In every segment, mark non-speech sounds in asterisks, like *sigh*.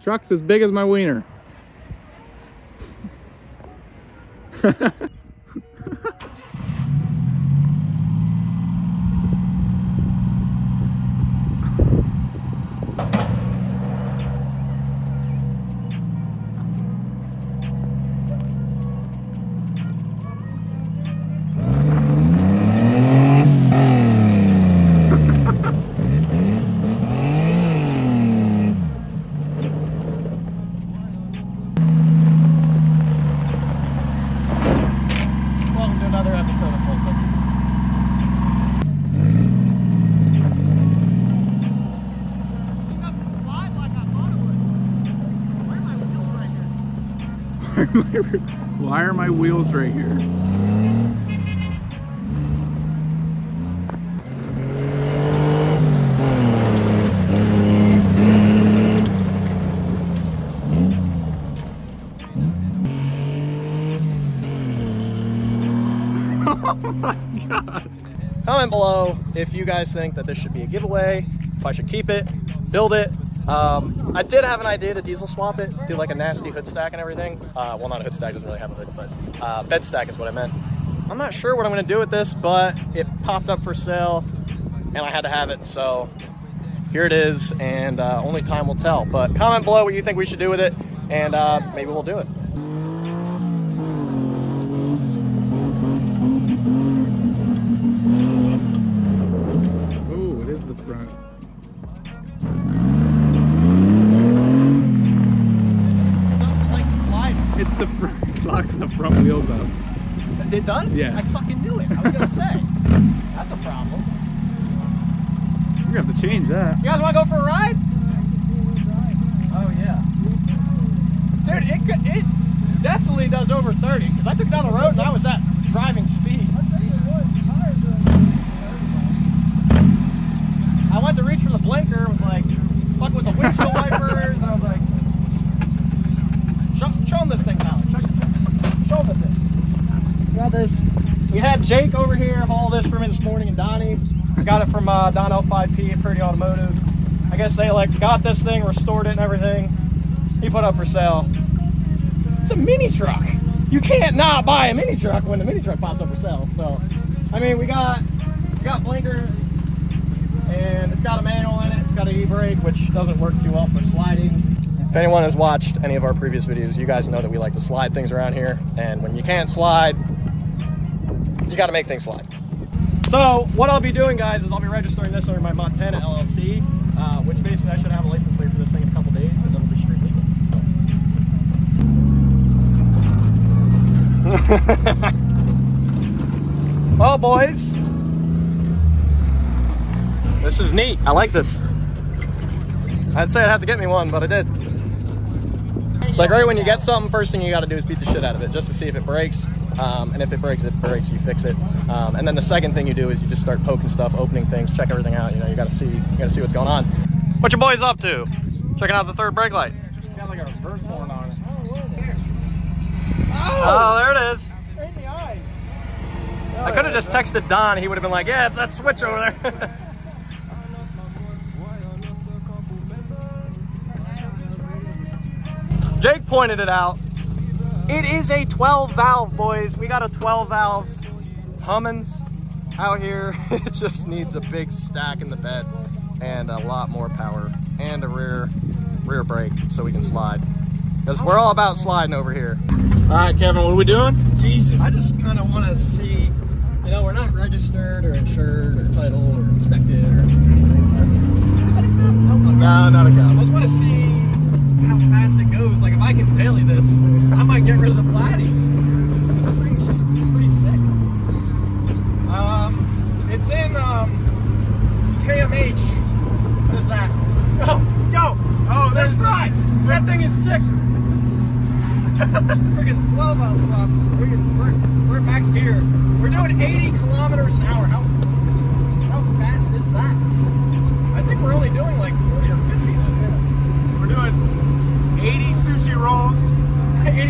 truck's as big as my wiener. *laughs* *laughs* Why are my wheels right here? oh my god. Comment below if you guys think that this should be a giveaway, if I should keep it, build it. Um, I did have an idea to diesel swap it, do like a nasty hood stack and everything. Uh, well, not a hood stack, doesn't really have a hood, but uh, bed stack is what I meant. I'm not sure what I'm gonna do with this, but it popped up for sale and I had to have it, so here it is, and uh, only time will tell. But comment below what you think we should do with it, and uh, maybe we'll do it. It the front. Locks the front wheels up. It does? Yeah. I fucking knew it. I was gonna say. That's a problem. We're gonna have to change that. You guys wanna go for a ride? Oh yeah. Dude, it could, it definitely does over 30 because I took it down the road and I was at driving speed. I went to reach for the blinker, and was like fuck with the windshield wipers. I was like, show, show him this thing, Tyler. Check, check, show him this thing. You got this. We had Jake over here haul this for me this morning and Donnie. I got it from uh, Don L5P at Purdy Automotive. I guess they like got this thing, restored it and everything. He put up for sale. It's a mini truck. You can't not buy a mini truck when the mini truck pops up for sale. So, I mean, we got we got blinkers, and it's got a manual in it. It's got an e-brake, which doesn't work too well for sliding. If anyone has watched any of our previous videos, you guys know that we like to slide things around here. And when you can't slide, you got to make things slide. So what I'll be doing, guys, is I'll be registering this under my Montana LLC, uh, which basically I should have a license plate for this thing in a couple days, and it'll be street legal. So. *laughs* well, boys, this is neat. I like this. I'd say I'd have to get me one, but I did. It's like right when you get something, first thing you got to do is beat the shit out of it just to see if it breaks. Um, and if it breaks, it breaks. You fix it. Um, and then the second thing you do is you just start poking stuff, opening things, check everything out. You know, you got to see, you got to see what's going on. What your boys up to? Checking out the third brake light. got like a reverse horn on it. Oh, there it is. I could have just texted Don. He would have been like, "Yeah, it's that switch over there." *laughs* Jake pointed it out. It is a 12 valve, boys. We got a 12 valve Cummins out here. *laughs* It just needs a big stack in the bed and a lot more power and a rear rear brake so we can slide. Because we're all about sliding over here. All right, Kevin, what are we doing? Jesus. I just kind of want to see, you know, we're not registered or insured or titled or inspected or anything. Is that a cop? Oh No, not a cop. I just want to see how fast it goes. Like if I can daily this, I might get rid of the Platy. This thing's pretty sick. Um, it's in um, KMH. What is that? Yo, *laughs* yo, Oh, that's there's right. That thing is sick. *laughs* Freaking 12 ounce. We're, we're,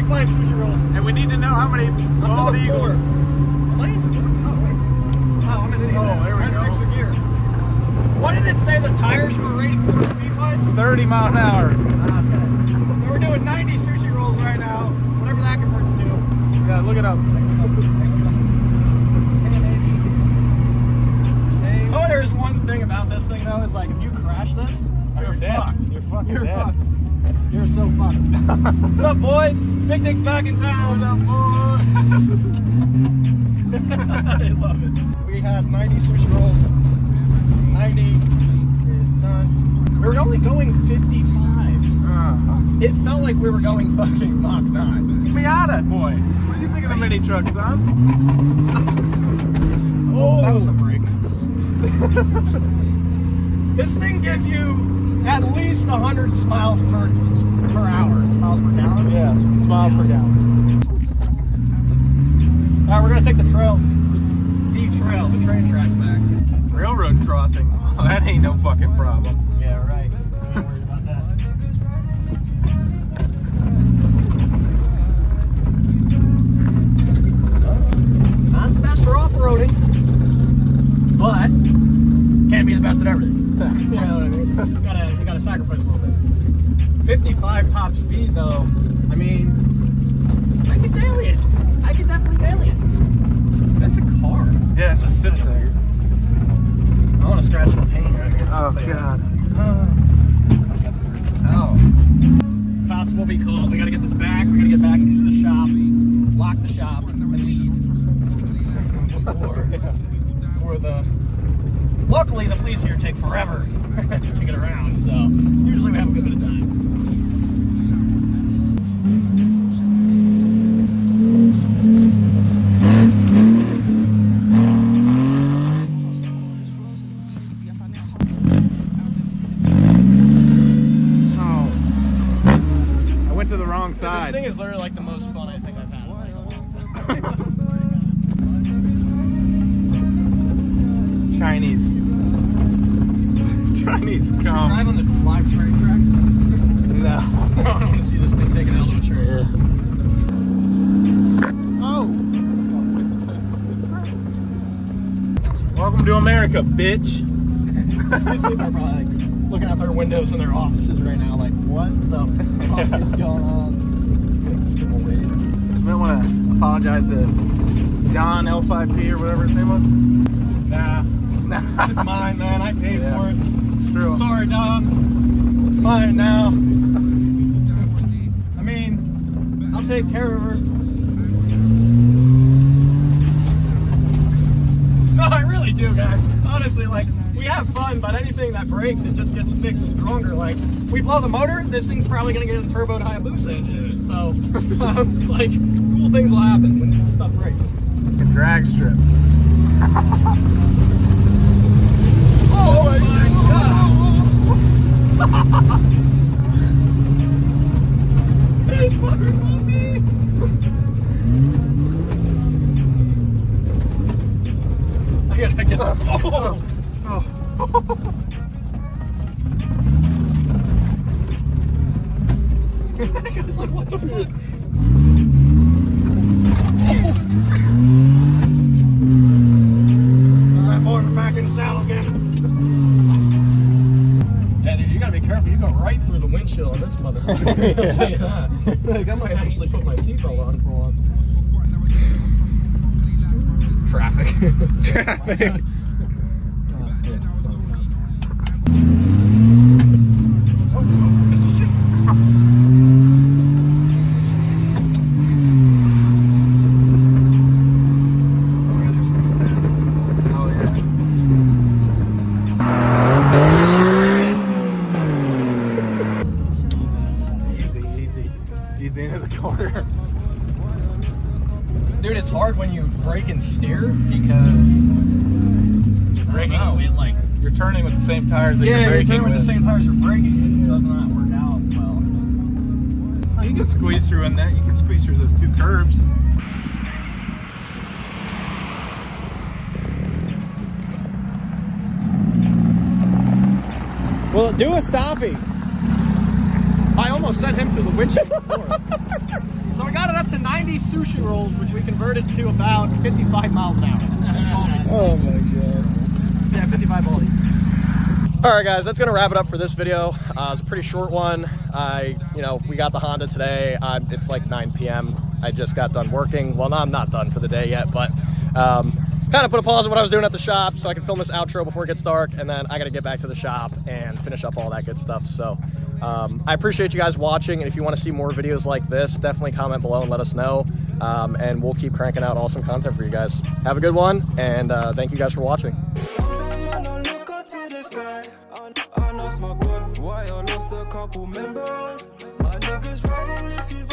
Big sushi rolls. And we need to know how many bald eagles. Oh, there we go. What did it say the tires were rated for speed wise? 30 mile an hour. Okay. So we're doing 90 sushi rolls right now, whatever the converts to. Yeah, look it up. Oh, there's one thing about this thing though, is like if you crash this, oh, you're, you're, dead. Fucked. You're fucking you're dead. Fucked. You're so fucked. *laughs* What's up, boys? Picnic's back in town. Up. *laughs* I love it. We had 90 sushi rolls. 90 is done. We were only going 55. Uh, It felt like we were going fucking Mach 9. Miata, boy. What do you think of the mini truck, son? *laughs* Oh, that was a break. This thing gives you at least 100 miles per per hour. Miles per gallon? Yeah, it's miles per gallon. All right, we're gonna take the trail. The trail, the train tracks back. Railroad crossing. Oh, *laughs* that ain't no fucking problem. Yeah, right. Sits there. I want to scratch the paint right here. Oh, God. Uh, oh. Cops will be called. We gotta get this back. We gotta get back into the shop, lock the shop, and leave. Before the. Luckily, the police here take forever *laughs* to get around, so usually we have a good bit of time. Went to the wrong side. This thing is literally like the most fun I think I've had in like a long time. Chinese. *laughs* Chinese Drive on the live train tracks. No. *laughs* I don't want to see this thing taken out of a train. Oh. Welcome to America, bitch. *laughs* looking out their windows in their offices right now, like, what the fuck is *laughs* going on? Just give 'em a wave. You might want to apologize to John L5P or whatever his name was. Nah, Nah, it's mine, man. I paid Yeah. for it. it's true. Sorry, Don. It's mine now. I mean, I'll take care of her. *laughs* No, I really do, guys. Honestly, like, we have fun, but anything that breaks, it just gets fixed stronger. Like, we blow the motor, this thing's probably gonna get a turbo Hayabusa engine in it. So, *laughs* um, like, cool things will happen when stuff breaks. A drag strip. *laughs* Oh my god! *laughs* Fucking on me! I gotta get up. Oh. It's like, what the fuck? Alright, boys, we're back in the saddle again. Yeah, dude, you gotta be careful. You go right through the windshield on this motherfucker. *laughs* I'll tell you that. Like, I might actually put my seatbelt on for once. Traffic. *laughs* Traffic. Dude, it's hard when you brake and steer because you're braking. know. It like You're turning with the same tires that yeah, you're you're braking turning with the same tires you're braking. It just does not work out well. Oh, you can squeeze through in that. You can squeeze through those two curves. Well, do a stoppie. I almost sent him through the windshield *laughs* so we got it up to 90 sushi rolls, which we converted to about 55 miles an hour. Oh my god. Yeah, 55 Baldy. All right, guys, that's gonna wrap it up for this video. Uh, it's a pretty short one. I, you know, we got the Honda today. Uh, it's like 9 p.m. I just got done working. Well, no, I'm not done for the day yet, but um, kind of put a pause on what I was doing at the shop so I can film this outro before it gets dark, and then I got to get back to the shop and finish up all that good stuff. So um, I appreciate you guys watching, and if you want to see more videos like this, definitely comment below and let us know, um, and we'll keep cranking out awesome content for you guys. Have a good one, and uh, thank you guys for watching. couple members. My niggas riding if you